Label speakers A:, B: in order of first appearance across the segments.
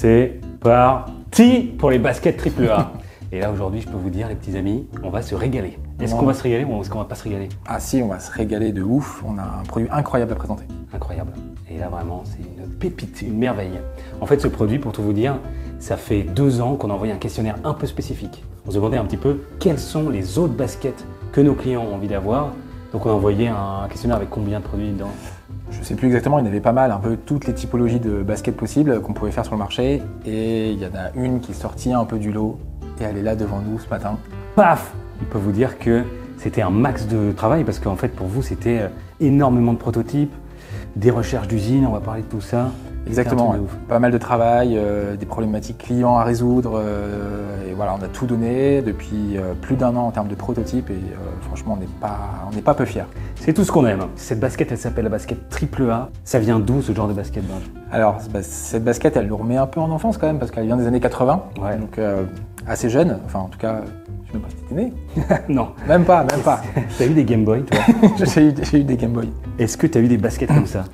A: C'est parti pour les baskets triple A. Et là aujourd'hui, je peux vous dire, les petits amis, on va se régaler. Est-ce qu'on va se régaler ou est-ce qu'on va pas se régaler?
B: Ah si, on va se régaler de ouf. On a un produit incroyable à présenter.
A: Incroyable. Et là vraiment, c'est une pépite, une merveille. En fait, ce produit, pour tout vous dire, ça fait deux ans qu'on a envoyé un questionnaire un peu spécifique. On se demandait un petit peu quelles sont les autres baskets que nos clients ont envie d'avoir? Donc on a envoyé un questionnaire avec combien de produits dedans?
B: Je sais plus exactement, il y en avait pas mal, un peu toutes les typologies de baskets possibles qu'on pouvait faire sur le marché. Et il y en a une qui est sortie un peu du lot et elle est là devant nous ce matin.
A: Paf On peut vous dire que c'était un max de travail parce qu'en fait pour vous c'était euh, énormément de prototypes, des recherches d'usine, on va parler de tout ça.
B: Exactement, ouais. pas mal de travail, euh, des problématiques clients à résoudre. euh, et voilà, on a tout donné depuis euh, plus d'un an en termes de prototypes et franchement, on n'est pas, on n'est pas peu fiers.
A: C'est tout ce qu'on aime. Cette basket, elle s'appelle la basket triple A. Ça vient d'où ce genre de basket Benj?
B: Alors, cette basket, elle nous remet un peu en enfance quand même parce qu'elle vient des années 80,
A: Ouais.
B: donc euh, assez jeune. Enfin, en tout cas, je ne sais même pas si t'étais né.
A: Non.
B: Même pas, même pas.
A: T'as eu des Game Boy, toi?
B: J'ai eu, des Game Boy.
A: Est-ce que t'as eu des baskets comme ça?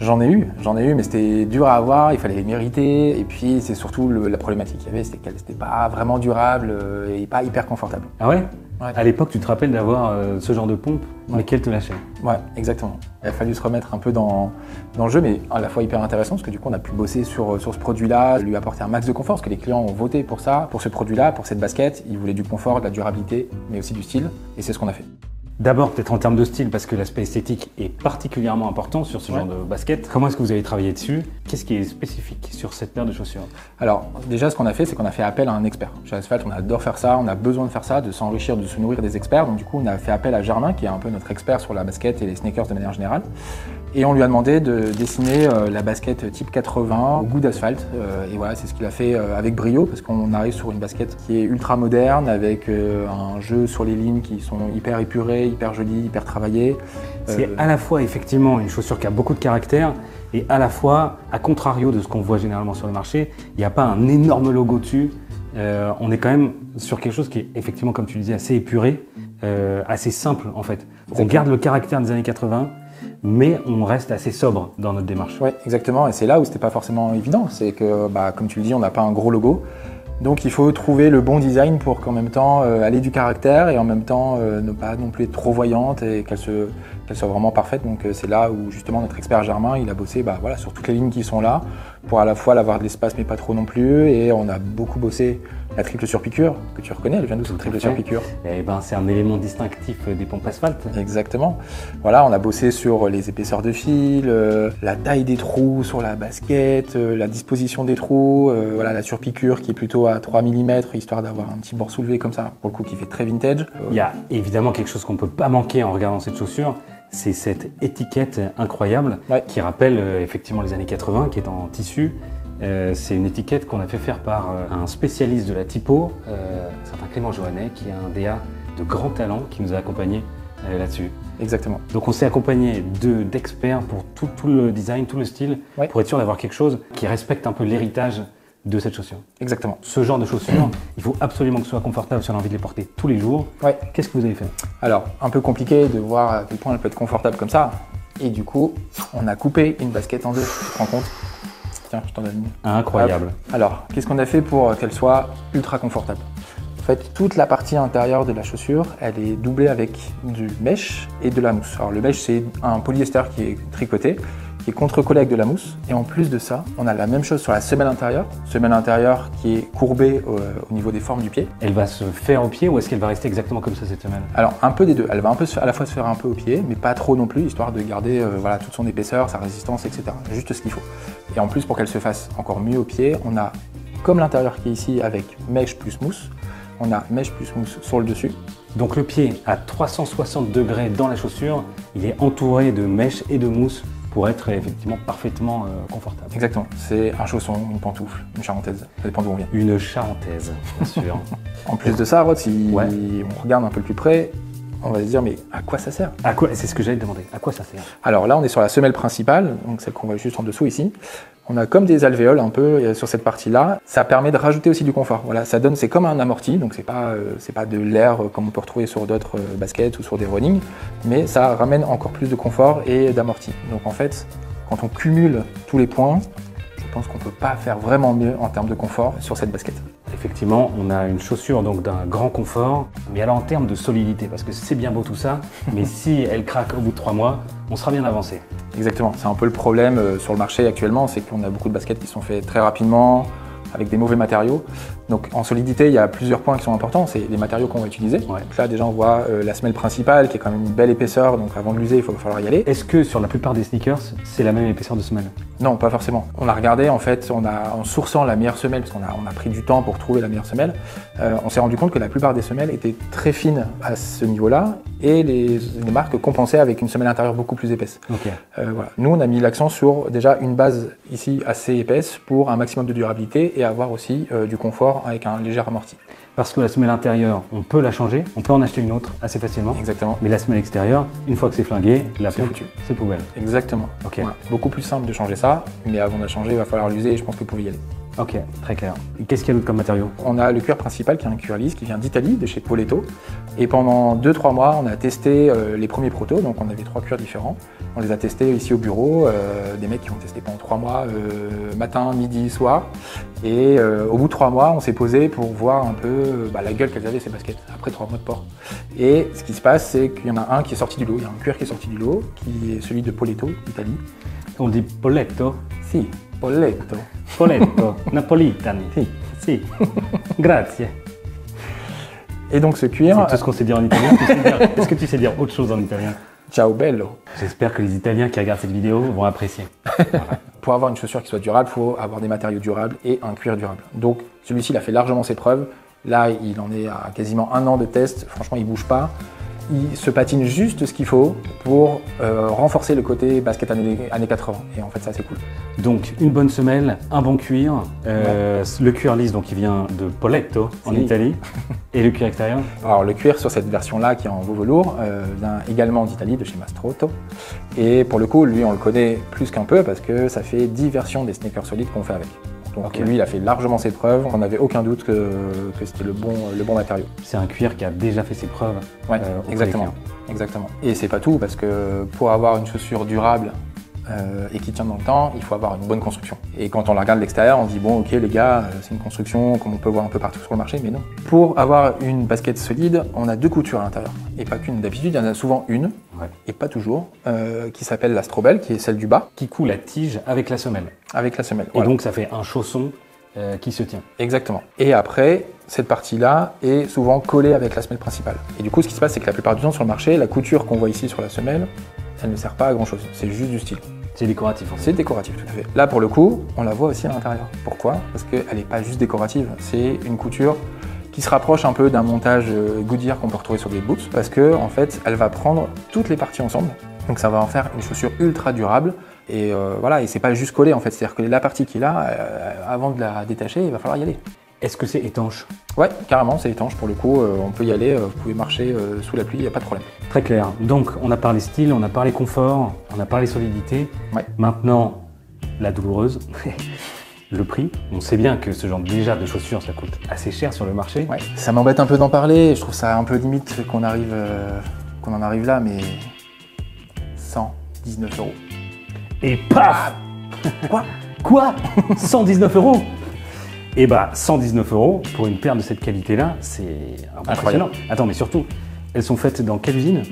B: J'en ai eu, j'en ai eu, mais c'était dur à avoir, il fallait les mériter. Et puis, c'est surtout le- la problématique qu'il y avait, c'était qu'elle n'était pas vraiment durable euh, et pas hyper confortable.
A: Ah ouais?
B: Ouais.
A: À l'époque, tu te rappelles d'avoir euh, ce genre de pompe,
B: Ouais.
A: mais qu'elle te lâchait?
B: Ouais, exactement. Il a fallu se remettre un peu dans, dans le jeu, mais à la fois hyper intéressant, parce que du coup, on a pu bosser sur, sur ce produit-là, lui apporter un max de confort, parce que les clients ont voté pour ça, pour ce produit-là, pour cette basket. Ils voulaient du confort, de la durabilité, mais aussi du style, et c'est ce qu'on a fait.
A: D'abord, peut-être en termes de style, parce que l'aspect esthétique est particulièrement important sur ce
B: Ouais.
A: genre de basket. Comment est-ce que vous avez travaillé dessus? Qu'est-ce qui est spécifique sur cette paire de chaussures?
B: Alors, déjà, ce qu'on a fait, c'est qu'on a fait appel à un expert. Chez Asphalt, on adore faire ça, on a besoin de faire ça, de s'enrichir, de se nourrir des experts. Donc, du coup, on a fait appel à Germain, qui est un peu notre expert sur la basket et les sneakers de manière générale. Et on lui a demandé de dessiner euh, la basket type 80 au goût d'asphalte. Euh, et voilà, c'est ce qu'il a fait euh, avec brio, parce qu'on arrive sur une basket qui est ultra moderne, avec un jeu sur les lignes qui sont hyper épurées, hyper jolies, hyper travaillées.
A: C'est à la fois effectivement une chaussure qui a beaucoup de caractère et à la fois, à contrario de ce qu'on voit généralement sur le marché, il n'y a pas un énorme logo dessus. Euh, on est quand même sur quelque chose qui est effectivement, comme tu le disais, assez épuré, euh, assez simple en fait. On garde le caractère des années 80, mais on reste assez sobre dans notre démarche.
B: Ouais, exactement. Et c'est là où c'était pas forcément évident. C'est que, bah, comme tu le dis, on n'a pas un gros logo. Donc il faut trouver le bon design pour qu'en même temps euh, aller du caractère et en même temps euh, ne pas non plus être trop voyante et qu'elle se- qu'elle soit vraiment parfaite. Donc euh, c'est là où justement notre expert Germain, il a bossé bah, voilà, sur toutes les lignes qui sont là pour à la fois avoir de l'espace mais pas trop non plus. Et on a beaucoup bossé la triple surpiqûre que tu reconnais. Elle vient d'où cette triple
A: fait.
B: surpiqûre
A: Et ben, c'est un élément distinctif des pompes asphalte.
B: Exactement. Voilà, on a bossé sur les épaisseurs de fil, euh, la taille des trous sur la basket, euh, la disposition des trous, euh, voilà, la surpiqûre qui est plutôt à 3 mm, histoire d'avoir un petit bord soulevé comme ça, pour le coup qui fait très vintage.
A: Il y a évidemment quelque chose qu'on ne peut pas manquer en regardant cette chaussure, c'est cette étiquette incroyable
B: Ouais.
A: qui rappelle euh, effectivement les années 80, qui est en tissu. Euh, c'est une étiquette qu'on a fait faire par euh, un spécialiste de la typo, un certain Clément Joannet, qui est un DA de grand talent qui nous a accompagnés là-dessus.
B: Exactement.
A: Donc on s'est accompagné de- d'experts pour tout, tout le design, tout le style,
B: Ouais.
A: pour être sûr d'avoir quelque chose qui respecte un peu l'héritage de cette chaussure.
B: Exactement.
A: Ce genre de chaussure, il faut absolument que ce soit confortable si on a envie de les porter tous les jours.
B: Ouais.
A: Qu'est-ce que vous avez fait?
B: Alors, un peu compliqué de voir à quel point elle peut être confortable comme ça. Et du coup, on a coupé une basket en deux. Tu te rends compte? Tiens, je t'en donne une.
A: Incroyable.
B: Alors, qu'est-ce qu'on a fait pour qu'elle soit ultra confortable? En fait, toute la partie intérieure de la chaussure, elle est doublée avec du mesh et de la mousse. Alors, le mesh, c'est un polyester qui est tricoté, qui est contre-collé avec de la mousse. Et en plus de ça, on a la même chose sur la semelle intérieure. Semelle intérieure qui est courbée au, au niveau des formes du pied.
A: Elle va se faire au pied ou est-ce qu'elle va rester exactement comme ça cette semaine
B: Alors, un peu des deux. Elle va un peu à la fois se faire un peu au pied, mais pas trop non plus, histoire de garder euh, voilà, toute son épaisseur, sa résistance, etc. Juste ce qu'il faut. Et en plus, pour qu'elle se fasse encore mieux au pied, on a, comme l'intérieur qui est ici, avec mèche plus mousse, on a mèche plus mousse sur le dessus.
A: Donc le pied à 360 degrés dans la chaussure, il est entouré de mèches et de mousse pour être effectivement parfaitement euh, confortable.
B: Exactement. C'est un chausson, une pantoufle, une charentaise. Ça dépend d'où on vient.
A: Une charentaise, bien sûr.
B: En plus de ça, Rod, si
A: Ouais.
B: on regarde un peu plus près, on va se dire, mais à quoi ça sert?
A: À quoi C'est ce que j'allais demander. À quoi ça sert?
B: Alors là, on est sur la semelle principale, donc celle qu'on voit juste en dessous ici. On a comme des alvéoles un peu euh, sur cette partie-là. Ça permet de rajouter aussi du confort. Voilà, ça donne, c'est comme un amorti, donc c'est pas, euh, c'est pas de l'air euh, comme on peut retrouver sur d'autres baskets ou sur des running, mais ça ramène encore plus de confort et d'amorti. Donc en fait, quand on cumule tous les points, je pense qu'on ne peut pas faire vraiment mieux en termes de confort sur cette basket.
A: Effectivement, on a une chaussure donc d'un grand confort, mais alors en termes de solidité, parce que c'est bien beau tout ça, mais si elle craque au bout de trois mois, on sera bien avancé.
B: Exactement, c'est un peu le problème euh, sur le marché actuellement, c'est qu'on a beaucoup de baskets qui sont faites très rapidement, avec des mauvais matériaux. Donc en solidité, il y a plusieurs points qui sont importants. C'est les matériaux qu'on va utiliser.
A: Ouais.
B: Donc là, déjà, on voit euh, la semelle principale qui est quand même une belle épaisseur. Donc avant de l'user, il faut falloir y aller.
A: Est-ce que sur la plupart des sneakers, c'est la même épaisseur de semelle?
B: Non, pas forcément. On a regardé, en fait, on a, en sourçant la meilleure semelle, parce qu'on a, on a pris du temps pour trouver la meilleure semelle, euh, on s'est rendu compte que la plupart des semelles étaient très fines à ce niveau-là et les, les marques compensaient avec une semelle intérieure beaucoup plus épaisse. Euh, voilà. Nous, on a mis l'accent sur déjà une base ici assez épaisse pour un maximum de durabilité et avoir aussi euh, du confort avec un léger amorti.
A: Parce que la semelle intérieure, on peut la changer, on peut en acheter une autre assez facilement.
B: Exactement.
A: Mais la semelle extérieure, une fois que c'est flingué, la
B: foutu.
A: c'est poubelle.
B: Exactement.
A: Ok.
B: Voilà. Beaucoup plus simple de changer ça, mais avant de la changer, il va falloir l'user et je pense que vous pouvez y aller.
A: Ok, très clair. Qu'est-ce qu'il y a d'autre comme matériau?
B: On a le cuir principal qui est un cuir lisse qui vient d'Italie, de chez Poletto. Et pendant 2-3 mois, on a testé euh, les premiers protos, donc on avait trois cuirs différents. On les a testés ici au bureau, euh, des mecs qui ont testé pendant 3 mois, euh, matin, midi, soir. Et au bout de 3 mois, on s'est posé pour voir un peu bah, la gueule qu'elles avaient ces baskets, après 3 mois de port. Et ce qui se passe, c'est qu'il y en a un qui est sorti du lot, il y a un cuir qui est sorti du lot, qui est celui de Poletto, Italie.
A: On dit poletto?
B: Si, Poletto.
A: Poletto, napolitani.
B: Si.
A: Si. Grazie.
B: Et donc ce cuir,
A: C'est tout ce qu'on sait dire en italien. Tu sais dire- Est-ce que tu sais dire autre chose en italien
B: ciao bello.
A: J'espère que les Italiens qui regardent cette vidéo vont apprécier.
B: Pour avoir une chaussure qui soit durable, il faut avoir des matériaux durables et un cuir durable. Donc celui-ci, il a fait largement ses preuves. Là, il en est à quasiment un an de test. Franchement, il bouge pas. Il se patine juste ce qu'il faut pour euh, renforcer le côté basket années, années 80. Et en fait, ça, c'est cool.
A: Donc, une bonne semelle, un bon cuir, euh, le cuir lisse, donc il vient de Poletto en. Italie, et le cuir extérieur?
B: Alors, le cuir sur cette version-là, qui est en veau velours, euh, vient également d'Italie, de chez Mastrotto. Et pour le coup, lui, on le connaît plus qu'un peu parce que ça fait 10 versions des sneakers solides qu'on fait avec. Donc, lui, il a fait largement ses preuves. On n'avait aucun doute que, que c'était le bon, le bon matériau.
A: C'est un cuir qui a déjà fait ses preuves.
B: Ouais,
A: euh,
B: exactement. exactement. Et c'est pas tout, parce que pour avoir une chaussure durable euh, et qui tient dans le temps, il faut avoir une bonne construction. Et quand on la regarde de l'extérieur, on se dit bon, ok, les gars, euh, c'est une construction comme on peut voir un peu partout sur le marché, mais non. Pour avoir une basket solide, on a deux coutures à l'intérieur. Et pas qu'une. D'habitude, il y en a souvent une,
A: Ouais.
B: et pas toujours, euh, qui s'appelle la strobel, qui est celle du bas,
A: Qui coule la tige avec la semelle.
B: avec la semelle.
A: Et
B: Voilà.
A: donc, ça fait un chausson euh, qui se tient.
B: Exactement. Et après, cette partie-là est souvent collée avec la semelle principale. Et du coup, ce qui se passe, c'est que la plupart du temps sur le marché, la couture qu'on voit ici sur la semelle, elle ne sert pas à grand-chose. C'est juste du style.
A: C'est décoratif en fait.
B: C'est décoratif, tout à fait. Là, pour le coup, on la voit aussi à l'intérieur. Pourquoi? Parce qu'elle n'est pas juste décorative, c'est une couture qui se rapproche un peu d'un montage euh, Goodyear qu'on peut retrouver sur des boots, parce que en fait, elle va prendre toutes les parties ensemble. Donc ça va en faire une chaussure ultra durable. Et euh, voilà, et c'est pas juste collé en fait, c'est-à-dire que la partie qui est là, euh, avant de la détacher, il va falloir y aller.
A: Est-ce que c'est étanche?
B: Ouais, carrément, c'est étanche pour le coup, euh, on peut y aller, euh, vous pouvez marcher euh, sous la pluie, il n'y a pas de problème.
A: Très clair. Donc, on a parlé style, on a parlé confort, on a parlé solidité.
B: Ouais.
A: Maintenant, la douloureuse. le prix. On sait bien que ce genre déjà de chaussures, ça coûte assez cher sur le marché.
B: Ouais. Ça m'embête un peu d'en parler, je trouve ça un peu limite qu'on arrive, euh, qu'on en arrive là, mais 119 euros.
A: Et paf
B: Quoi
A: Quoi 119 euros Eh bah, 119 euros pour une paire de cette qualité-là, c'est impressionnant. Attends, mais surtout, elles sont faites dans quelle usine?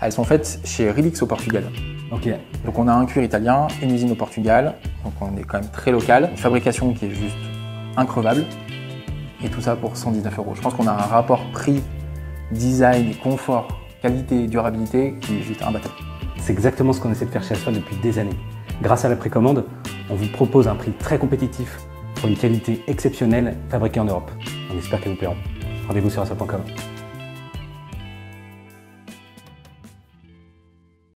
B: Elles sont faites chez Relix au Portugal.
A: Ok.
B: Donc on a un cuir italien, une usine au Portugal, donc on est quand même très local, une fabrication qui est juste increvable, et tout ça pour 119 euros. Je pense qu'on a un rapport prix, design, confort, qualité, durabilité qui est juste imbattable.
A: C'est exactement ce qu'on essaie de faire chez Asphalt depuis des années. Grâce à la précommande, on vous propose un prix très compétitif pour une qualité exceptionnelle fabriquée en Europe. On espère qu'elles vous plairont. Rendez-vous sur asphalt.com.